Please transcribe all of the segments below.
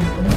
you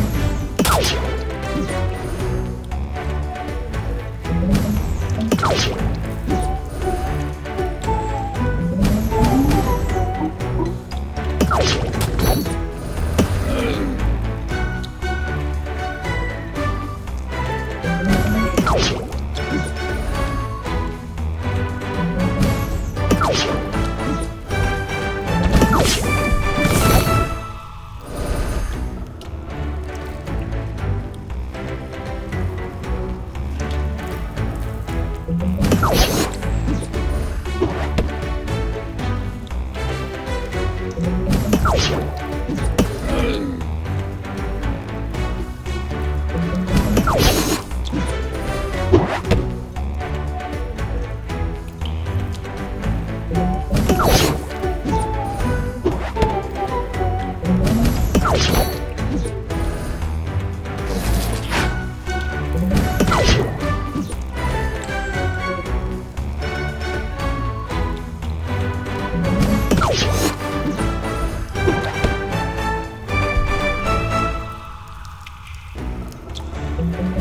Thank mm -hmm. you.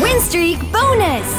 Win streak bonus!